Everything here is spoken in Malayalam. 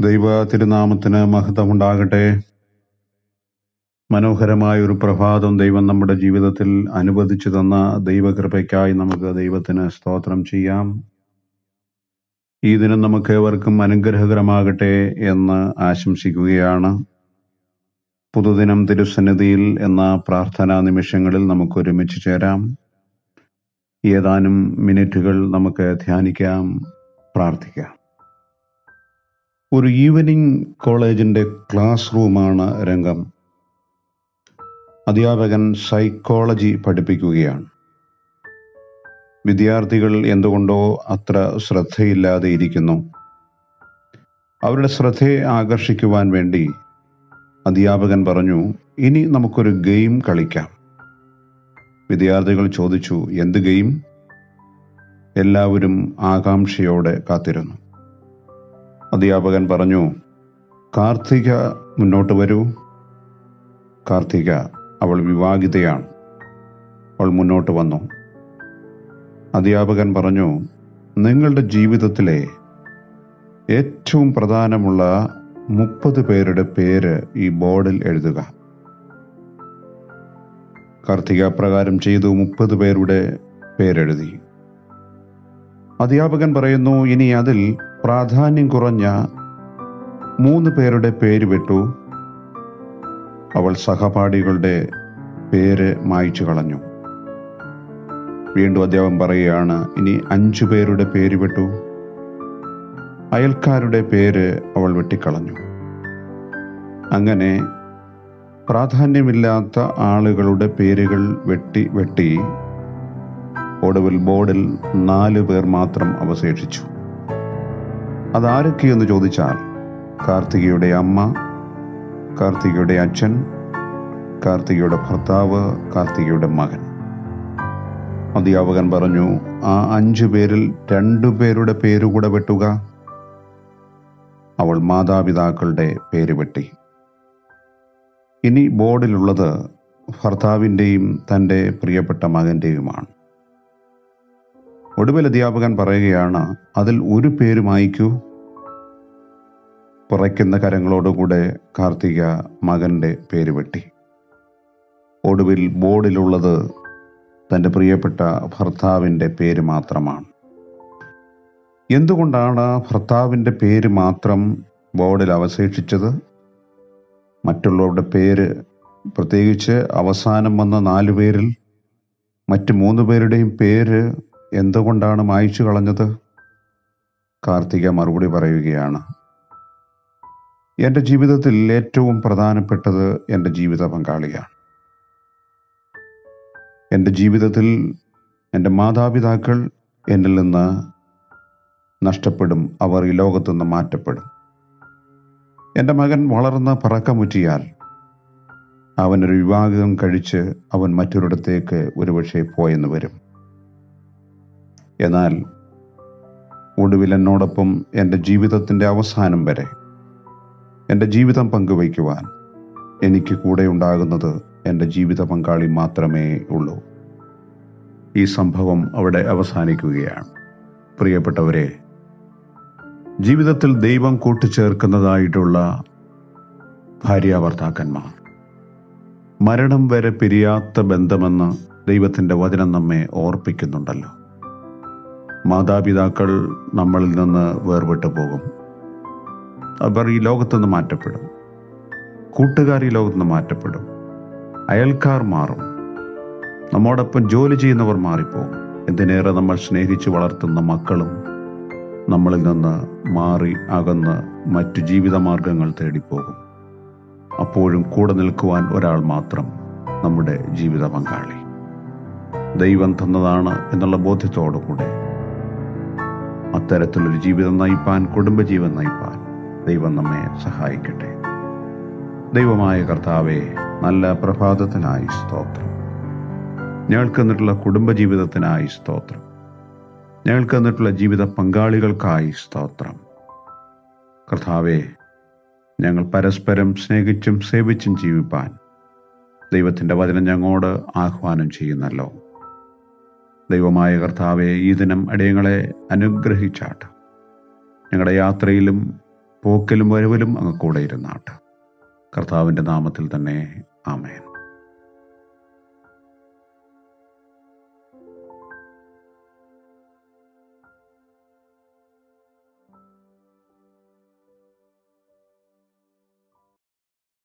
ദൈവ തിരുനാമത്തിന് മഹത്വമുണ്ടാകട്ടെ. മനോഹരമായ ഒരു പ്രഭാതം ദൈവം നമ്മുടെ ജീവിതത്തിൽ അനുവദിച്ചു തന്ന ദൈവകൃപയ്ക്കായി നമുക്ക് ദൈവത്തിന് സ്തോത്രം ചെയ്യാം. ഈ ദിനം നമുക്ക് ഏവർക്കും അനുഗ്രഹകരമാകട്ടെ എന്ന് ആശംസിക്കുകയാണ്. പുതുദിനം തിരുസന്നിധിയിൽ എന്ന പ്രാർത്ഥനാ നിമിഷങ്ങളിൽ നമുക്ക് ഒരുമിച്ച് ചേരാം. ഏതാനും മിനിറ്റുകൾ നമുക്ക് ധ്യാനിക്കാം പ്രാർത്ഥിക്കാം. ഒരു ഈവനിങ് കോളേജിന്റെ ക്ലാസ് റൂമാണ് രംഗം. അധ്യാപകൻ സൈക്കോളജി പഠിപ്പിക്കുകയാണ്. വിദ്യാർത്ഥികൾ എന്തുകൊണ്ടോ അത്ര ശ്രദ്ധയില്ലാതെ ഇരിക്കുന്നു. അവരുടെ ശ്രദ്ധയെ ആകർഷിക്കുവാൻ വേണ്ടി അധ്യാപകൻ പറഞ്ഞു ഇനി നമുക്കൊരു ഗെയിം കളിക്കാം. വിദ്യാർത്ഥികൾ ചോദിച്ചു എന്ത് ഗെയിം? എല്ലാവരും ആകാംക്ഷയോടെ കാത്തിരുന്നു. അധ്യാപകൻ പറഞ്ഞു കാർത്തിക മുന്നോട്ട് വരൂ. കാർത്തിക അവൾ വിവാഹിതയാണ്. അവൾ മുന്നോട്ട് വന്നു. അധ്യാപകൻ പറഞ്ഞു നിങ്ങളുടെ ജീവിതത്തിലെ ഏറ്റവും പ്രധാനമുള്ള മുപ്പത് പേരുടെ പേര് ഈ ബോർഡിൽ എഴുതുക. കാർത്തിക പ്രകാരം ചെയ്തു മുപ്പത് പേരുടെ പേരെഴുതി. അധ്യാപകൻ പറയുന്നു ഇനി അതിൽ പ്രാധാന്യം കുറഞ്ഞ മൂന്ന് പേരുടെ പേര് വിട്ടു. അവൾ സഹപാഠികളുടെ പേര് മായ്ച്ചു കളഞ്ഞു. വീണ്ടും അദ്ദേഹം പറയുകയാണ് ഇനി അഞ്ചു പേരുടെ പേര് വിട്ടു. അയൽക്കാരുടെ പേര് അവൾ വെട്ടിക്കളഞ്ഞു. അങ്ങനെ പ്രാധാന്യമില്ലാത്ത ആളുകളുടെ പേരുകൾ വെട്ടി വെട്ടി ഒടുവിൽ ബോർഡിൽ നാല് പേർ മാത്രം അവശേഷിച്ചു. അതാരൊക്കെയെന്ന് ചോദിച്ചാൽ കാർത്തികയുടെ അമ്മ കാർത്തികയുടെ അച്ഛൻ കാർത്തികയുടെ ഭർത്താവ് കാർത്തികയുടെ മകൻ. അധ്യാപകൻ പറഞ്ഞു ആ അഞ്ചു പേരിൽ രണ്ടു പേരുടെ പേരുകൂടെ വെട്ടുക. അവൾ മാതാപിതാക്കളുടെ പേര് വെട്ടി. ഇനി ബോർഡിലുള്ളത് ഭർത്താവിന്റെയും തന്റെ പ്രിയപ്പെട്ട മകന്റെയുമാണ്. ഒടുവിൽ അധ്യാപകൻ പറയുകയാണ് അതിൽ ഒരു പേര് മായ്ക്കൂ പുറയ്ക്കുന്ന കരങ്ങളോടുകൂടെ കാർത്തിക മകന്റെ പേര് വെട്ടി. ഒടുവിൽ ബോർഡിലുള്ളത് തന്റെ പ്രിയപ്പെട്ട ഭർത്താവിന്റെ പേര് മാത്രമാണ്. എന്തുകൊണ്ടാണ് ഭർത്താവിന്റെ പേര് മാത്രം ബോർഡിൽ അവശേഷിച്ചത്? മറ്റുള്ളവരുടെ പേര് പ്രത്യേകിച്ച് അവസാനം വന്ന നാലു പേരിൽ മറ്റ് മൂന്ന് പേരുടെയും പേര് എന്തുകൊണ്ടാണ് മായ്ച്ചു കളഞ്ഞത്? കാർത്തിക മറുപടി പറയുകയാണ്. എന്റെ ജീവിതത്തിൽ ഏറ്റവും പ്രധാനപ്പെട്ടത് എന്റെ ജീവിത പങ്കാളിയാണ്. എന്റെ ജീവിതത്തിൽ എന്റെ മാതാപിതാക്കൾ എന്നിൽ നിന്ന് നഷ്ടപ്പെടും. അവർ ഈ ലോകത്തുനിന്ന് മാറ്റപ്പെടും. എന്റെ മകൻ വളർന്ന് പറക്കമുറ്റിയാൽ അവനൊരു വിവാഹം കഴിച്ച് അവൻ മറ്റൊരിടത്തേക്ക് ഒരുപക്ഷെ പോയെന്ന് വരും. എന്നാൽ ഒടുവിൽ എന്നോടൊപ്പം എന്റെ ജീവിതത്തിന്റെ അവസാനം വരെ എന്റെ ജീവിതം പങ്കുവയ്ക്കുവാൻ എനിക്ക് കൂടെ ഉണ്ടാകുന്നത് എന്റെ ജീവിത പങ്കാളി മാത്രമേ ഉള്ളൂ. ഈ സംഭവം അവിടെ അവസാനിക്കുകയാണ്. പ്രിയപ്പെട്ടവരെ ജീവിതത്തിൽ ദൈവം കൂട്ടിച്ചേർക്കുന്നതായിട്ടുള്ള ഭാര്യാഭർത്താക്കന്മാർ. മരണം വരെ പിരിയാത്ത ബന്ധമെന്ന് ദൈവത്തിന്റെ വചനം നമ്മെ ഓർപ്പിക്കുന്നുണ്ടല്ലോ. മാതാപിതാക്കൾ നമ്മളിൽ നിന്ന് വേർപെട്ടു പോകും. അവർ ഈ ലോകത്തുനിന്ന് മാറ്റപ്പെടും. കൂട്ടുകാർ ഈ ലോകത്തുനിന്ന് മാറ്റപ്പെടും. അയൽക്കാർ മാറും. നമ്മോടൊപ്പം ജോലി ചെയ്യുന്നവർ മാറിപ്പോകും. എന്തിനേറെ നമ്മൾ സ്നേഹിച്ച് വളർത്തുന്ന മക്കളും നമ്മളിൽ നിന്ന് മാറി അകന്ന് മറ്റു ജീവിതമാർഗങ്ങൾ തേടിപ്പോകും. അപ്പോഴും കൂടെ നിൽക്കുവാൻ ഒരാൾ മാത്രം നമ്മുടെ ജീവിത പങ്കാളി. ദൈവം തന്നതാണ് എന്നുള്ള ബോധ്യത്തോടുകൂടെ അത്തരത്തിലൊരു ജീവിതം നയിപ്പാൻ കുടുംബജീവൻ നയിപ്പാൻ ദൈവം നമ്മെ സഹായിക്കട്ടെ. ദൈവമായ കർത്താവെ നല്ല പ്രഭാതത്തിനായി സ്തോത്രം. ഞങ്ങൾക്ക് എന്നിട്ടുള്ള കുടുംബജീവിതത്തിനായി സ്തോത്രം. ഞങ്ങൾക്ക് എന്നിട്ടുള്ള ജീവിത പങ്കാളികൾക്കായി സ്തോത്രം. കർത്താവെ ഞങ്ങൾ പരസ്പരം സ്നേഹിച്ചും സേവിച്ചും ജീവിപ്പാൻ ദൈവത്തിന്റെ വചനം ഞങ്ങളോട് ആഹ്വാനം ചെയ്യുന്നല്ലോ. ദൈവമായ കർത്താവെ ഈ ദിനം അടിയങ്ങളെ അനുഗ്രഹിച്ചാട്ട്. ഞങ്ങളുടെ യാത്രയിലും പോക്കലും വരവലും അങ്ങ് കൂടെ ഇരുന്നാട്ട്. കർത്താവിന്റെ നാമത്തിൽ തന്നെ ആമേൻ.